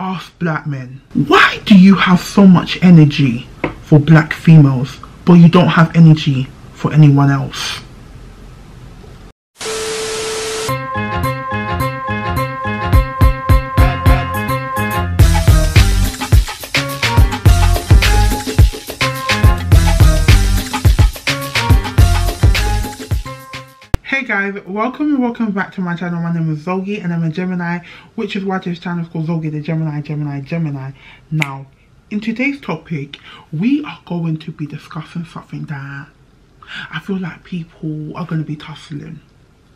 ask black men, why do you have so much energy for black females, but you don't have energy for anyone else? Guys, welcome and welcome back to my channel. My name is Zogie and I'm a Gemini, which is why this channel is called Zogie the Gemini, Gemini, Gemini. Now, in today's topic, we are going to be discussing something that I feel like people are going to be tussling.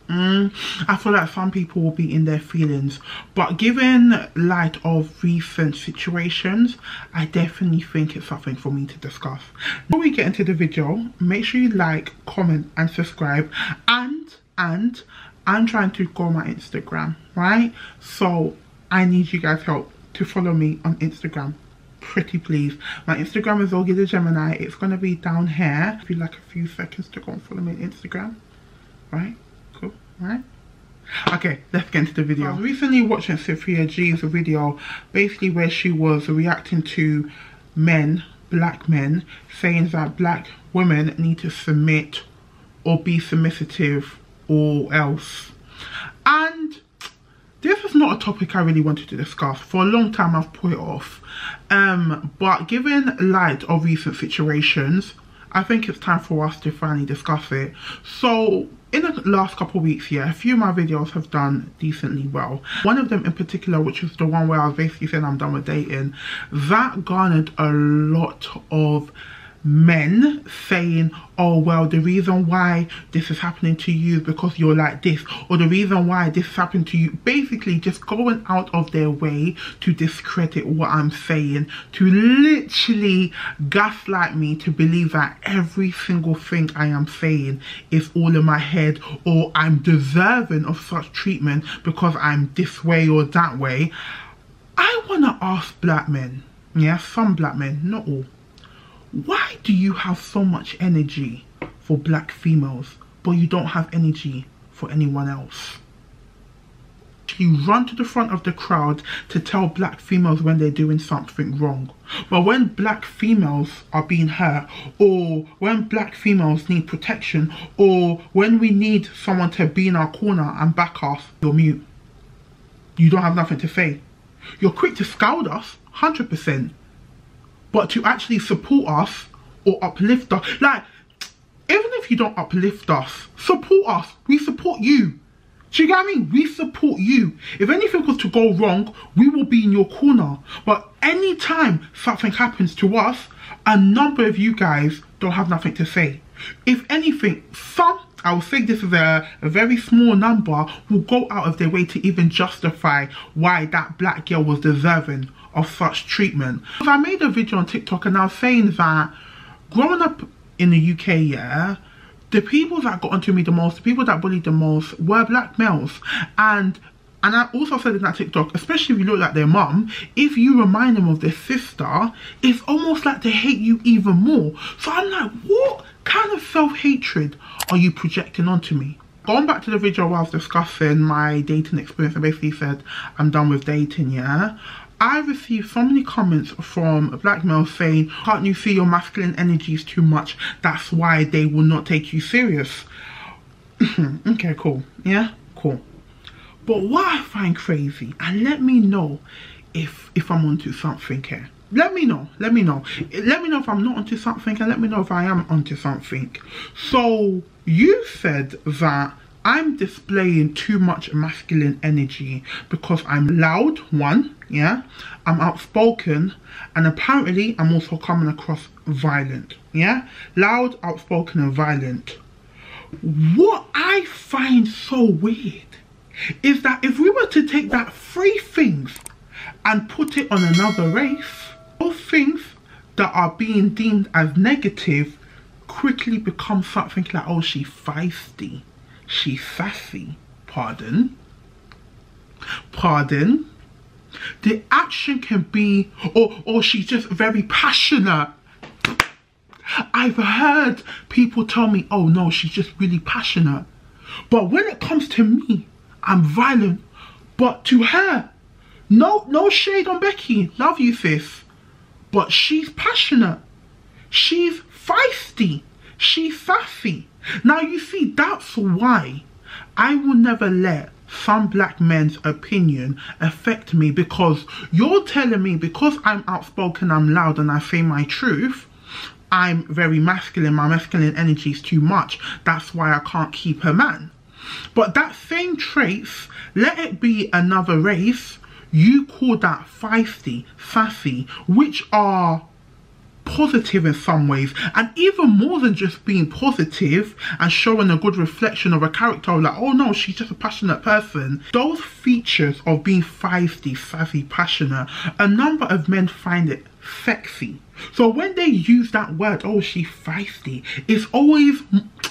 Mm, I feel like some people will be in their feelings, but given light of recent situations, I definitely think it's something for me to discuss. Before we get into the video, make sure you like, comment, and subscribe. And and I'm trying to grow my Instagram, right? So I need you guys' help to follow me on Instagram. Pretty please. My Instagram is Zogie the Gemini. It's gonna be down here. If you like a few seconds to go and follow me on Instagram, right? Cool, right? Okay, let's get into the video. I was recently watching Cynthia G's video, basically where she was reacting to men, black men, saying that black women need to submit or be submissive or else. And this is not a topic I really wanted to discuss. For a long time I've put it off. Um, but given light of recent situations, I think it's time for us to finally discuss it. So in the last couple of weeks, yeah, a few of my videos have done decently well. One of them in particular, which is the one where I was basically saying I'm done with dating, that garnered a lot of men saying oh well the reason why this is happening to you because you're like this or the reason why this is happening to you basically just going out of their way to discredit what i'm saying to literally gaslight me to believe that every single thing i am saying is all in my head or i'm deserving of such treatment because i'm this way or that way. I want to ask black men yeah some black men not all why do you have so much energy for black females but you don't have energy for anyone else you run to the front of the crowd to tell black females when they're doing something wrong. But when black females are being hurt, or when black females need protection, or when we need someone to be in our corner and back us, you're mute. You don't have nothing to say. You're quick to scold us, 100% but to actually support us or uplift us. Like, even if you don't uplift us, support us. We support you. Do you get what I mean? We support you. If anything was to go wrong, we will be in your corner. But anytime something happens to us, a number of you guys don't have nothing to say. If anything, some, I will say this is a, a very small number, will go out of their way to even justify why that black girl was deserving of such treatment. I made a video on TikTok and I was saying that growing up in the UK, yeah, the people that got onto me the most, the people that bullied the most were black males. And and I also said in that TikTok, especially if you look like their mum, if you remind them of their sister, it's almost like they hate you even more. So I'm like, what kind of self-hatred are you projecting onto me? Going back to the video where I was discussing my dating experience, I basically said I'm done with dating, yeah? I received so many comments from black males saying, can't you see your masculine energy is too much? That's why they will not take you serious. okay, cool. Yeah, cool. But what I find crazy, and let me know if if I'm onto something here. Let me know. Let me know. Let me know if I'm not onto something and let me know if I am onto something. So you said that I'm displaying too much masculine energy because I'm loud, one, yeah, I'm outspoken, and apparently I'm also coming across violent, yeah, loud, outspoken, and violent. What I find so weird is that if we were to take that three things and put it on another race, those things that are being deemed as negative quickly become something like, oh, she's feisty she's sassy. Pardon? Pardon? The action can be, or, or she's just very passionate. I've heard people tell me, oh no, she's just really passionate. But when it comes to me, I'm violent. But to her, No, no shade on Becky. Love you, sis. But she's passionate. She's feisty. She's sassy. Now you see, that's why I will never let some black men's opinion affect me because you're telling me because I'm outspoken, I'm loud and I say my truth, I'm very masculine, my masculine energy is too much. That's why I can't keep a man. But that same traits, let it be another race, you call that feisty, sassy, which are positive in some ways and even more than just being positive and showing a good reflection of a character like oh no she's just a passionate person. Those features of being feisty sassy passionate a number of men find it sexy. So when they use that word oh she's feisty it's always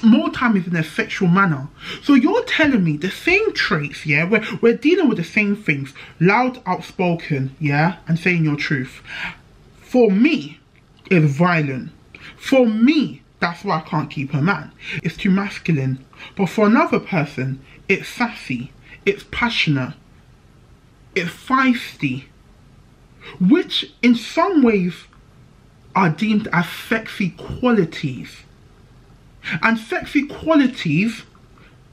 more time is in a sexual manner. So you're telling me the same traits yeah we're, we're dealing with the same things. Loud outspoken yeah and saying your truth. For me is violent. For me, that's why I can't keep a man. It's too masculine. But for another person, it's sassy, it's passionate, it's feisty, which in some ways are deemed as sexy qualities. And sexy qualities,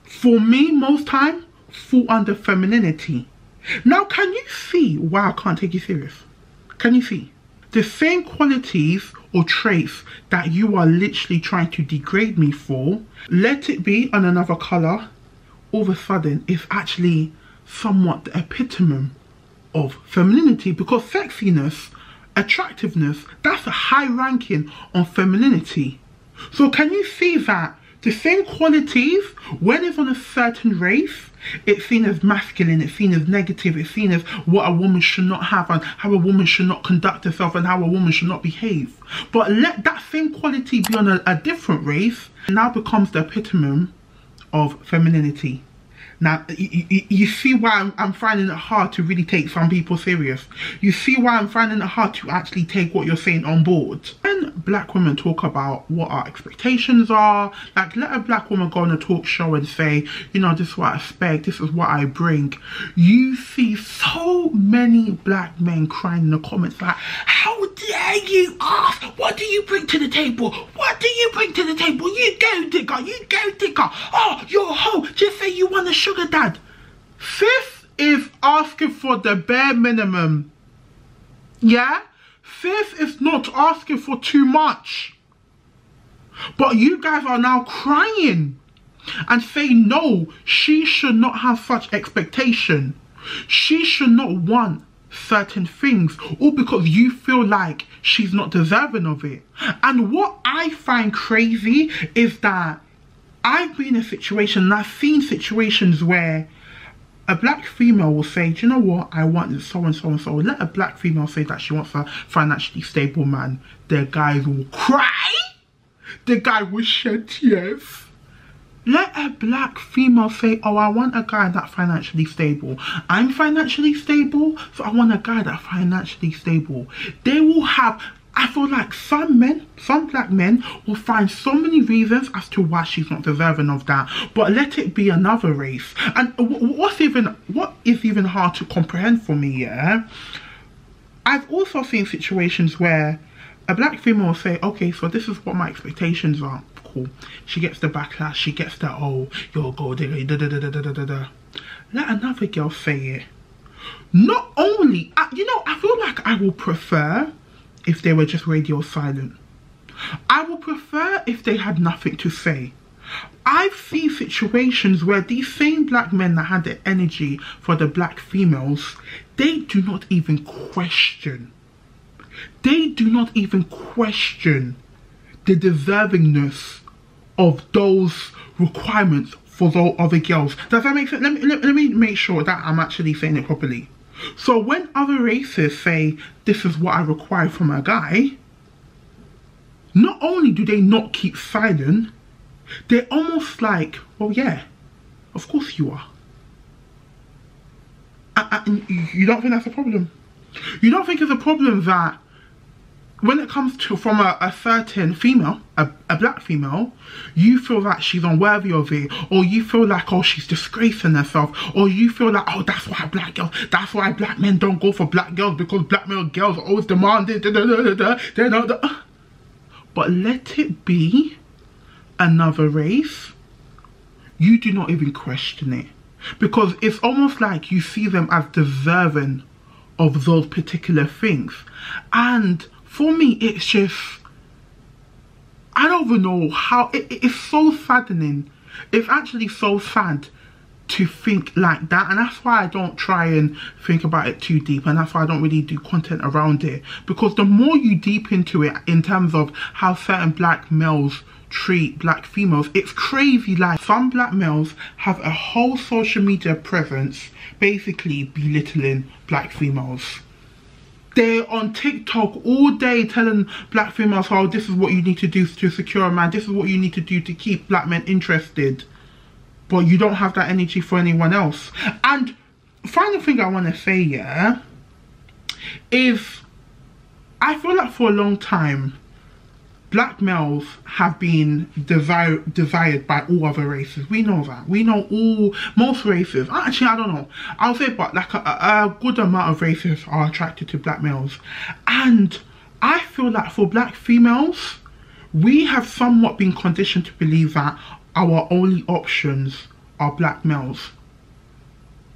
for me, most time, fall under femininity. Now, can you see why I can't take you serious? Can you see? The same qualities or traits that you are literally trying to degrade me for, let it be on another colour, all of a sudden it's actually somewhat the epitome of femininity because sexiness, attractiveness, that's a high ranking on femininity. So can you see that the same qualities, when it's on a certain race, it's seen as masculine, it's seen as negative, it's seen as what a woman should not have and how a woman should not conduct herself and how a woman should not behave. But let that same quality be on a, a different race, now becomes the epitome of femininity. Now, you, you, you see why I'm, I'm, finding it hard to really take some people serious. You see why I'm finding it hard to actually take what you're saying on board. When black women talk about what our expectations are, like let a black woman go on a talk show and say, you know, this is what I expect, this is what I bring. You see so many black men crying in the comments like, how dare you ask, what do you bring to the table? What do you bring to the table? You go digger, you go digger. Oh, you're a hoe, just say you want to show sugar dad. Fifth is asking for the bare minimum. Yeah? Fifth is not asking for too much. But you guys are now crying and saying no, she should not have such expectation. She should not want certain things all because you feel like she's not deserving of it. And what I find crazy is that I've been in a situation and I've seen situations where a black female will say, do you know what, I want so and so and so. Let a black female say that she wants a financially stable man. The guys will cry. The guy will shed tears. Let a black female say, oh, I want a guy that's financially stable. I'm financially stable, so I want a guy that's financially stable. They will have I feel like some men, some black men will find so many reasons as to why she's not deserving of that. But let it be another race. And what's even, what is even hard to comprehend for me, yeah? I've also seen situations where a black female will say, okay, so this is what my expectations are. Cool. She gets the backlash, she gets the, oh, you're a gold digger, da da da da da da da. Let another girl say it. Not only, you know, I feel like I will prefer if they were just radio silent. I would prefer if they had nothing to say. I've seen situations where these same black men that had the energy for the black females, they do not even question. They do not even question the deservingness of those requirements for those other girls. Does that make sense? Let me, let, let me make sure that I'm actually saying it properly. So when other races say, this is what I require from a guy, not only do they not keep silent, they're almost like, well, yeah, of course you are. You don't think that's a problem? You don't think it's a problem that when it comes to from a, a certain female, a, a, black female, you feel that she's unworthy of it, or you feel like oh she's disgracing herself, or you feel like oh that's why black girls, that's why black men don't go for black girls because black male girls are always demanding. But let it be another race. You do not even question it because it's almost like you see them as deserving of those particular things, and for me, it's just, I don't even know how, it, it's so saddening. It's actually so sad to think like that and that's why I don't try and think about it too deep and that's why I don't really do content around it. Because the more you deep into it in terms of how certain black males treat black females it's crazy. Like some black males have a whole social media presence basically belittling black females they're on TikTok all day telling black females oh, this is what you need to do to secure a man, this is what you need to do to keep black men interested. But you don't have that energy for anyone else. And final thing I want to say, yeah, is I feel like for a long time, black males have been devoured, desired by all other races. We know that. We know all most races. Actually, I don't know. I'll say, but like a, a good amount of races are attracted to black males, and I feel like for black females, we have somewhat been conditioned to believe that our only options are black males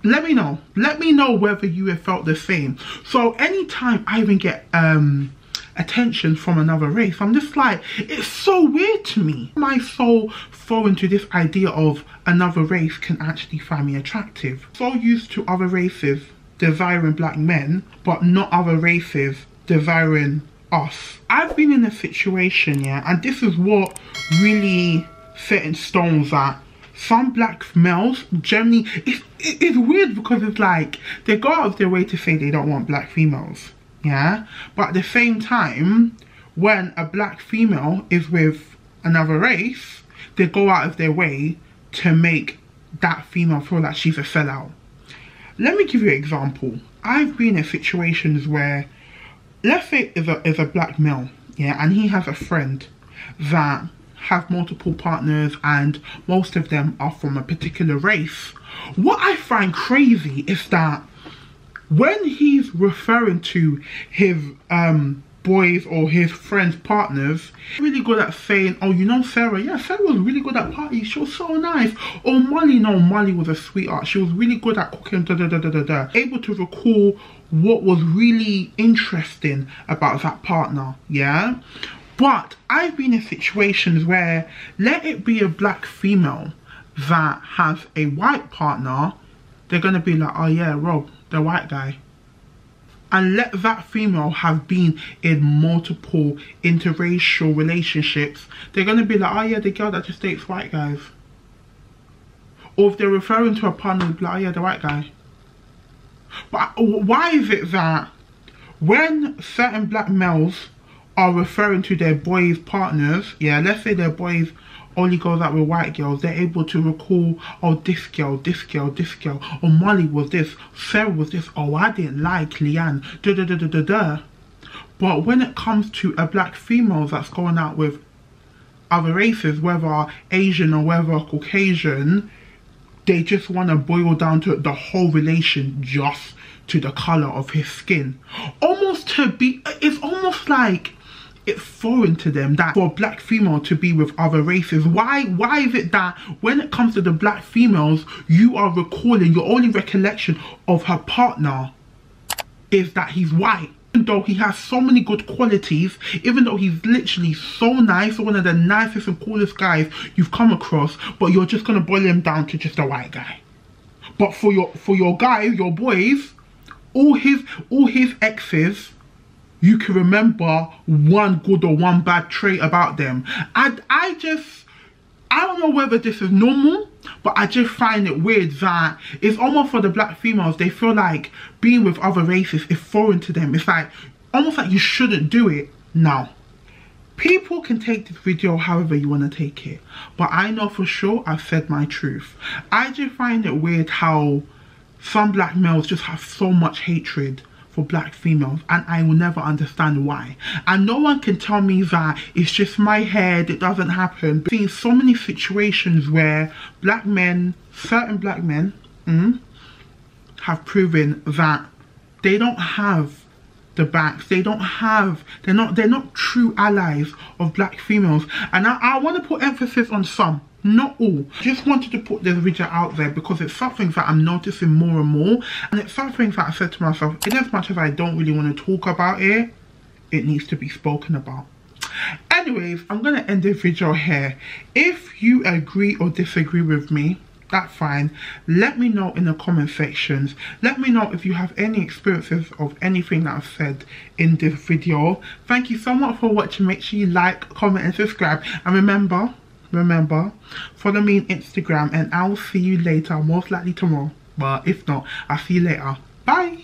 let me know let me know whether you have felt the same so anytime i even get um attention from another race. I'm just like, it's so weird to me. My soul fall to this idea of another race can actually find me attractive. So used to other races desiring black men, but not other races desiring us. I've been in a situation, yeah, and this is what really set in stones that some black males generally, it's, it's weird because it's like, they go out of their way to say they don't want black females yeah? But at the same time when a black female is with another race they go out of their way to make that female feel like she's a sellout. Let me give you an example. I've been in situations where let's say is a, is a black male yeah and he has a friend that have multiple partners and most of them are from a particular race what i find crazy is that when he's referring to his um boys or his friends partners really good at saying oh you know sarah? Yeah sarah was really good at parties. She was so nice. Or molly no molly was a sweetheart. She was really good at cooking da da da da da da. Able to recall what was really interesting about that partner yeah? But i've been in situations where let it be a black female that has a white partner they're gonna be like oh yeah rob the white guy. And let that female have been in multiple interracial relationships they're going to be like oh yeah the girl that just dates white guys. Or if they're referring to a partner like oh yeah the white guy. But uh, why is it that when certain black males are referring to their boys partners yeah let's say their boys only goes out with white girls, they're able to recall, oh, this girl, this girl, this girl, oh, Molly was this, Sarah was this, oh, I didn't like Leanne, da da da da da da. But when it comes to a black female that's going out with other races, whether Asian or whether Caucasian, they just want to boil down to the whole relation just to the color of his skin. Almost to be, it's almost like it's foreign to them that for a black female to be with other races. Why why is it that when it comes to the black females you are recalling your only recollection of her partner is that he's white? Even though he has so many good qualities even though he's literally so nice one of the nicest and coolest guys you've come across but you're just gonna boil him down to just a white guy. But for your for your guys your boys all his all his exes you can remember one good or one bad trait about them. And I just, I don't know whether this is normal, but I just find it weird that it's almost for the black females, they feel like being with other races is foreign to them. It's like, almost like you shouldn't do it now. People can take this video however you want to take it, but I know for sure I've said my truth. I just find it weird how some black males just have so much hatred for black females and I will never understand why. And no one can tell me that it's just my head, it doesn't happen. I've seen so many situations where black men, certain black men, mm, have proven that they don't have the backs they don't have they're not they're not true allies of black females and i, I want to put emphasis on some not all. Just wanted to put this video out there because it's something that i'm noticing more and more and it's something that i said to myself in as much as i don't really want to talk about it it needs to be spoken about. Anyways i'm gonna end this video here. If you agree or disagree with me that's fine. Let me know in the comment sections. Let me know if you have any experiences of anything that i've said in this video. Thank you so much for watching. Make sure you like comment and subscribe. And remember remember. Follow me on instagram and i'll see you later most likely tomorrow. But if not i'll see you later. Bye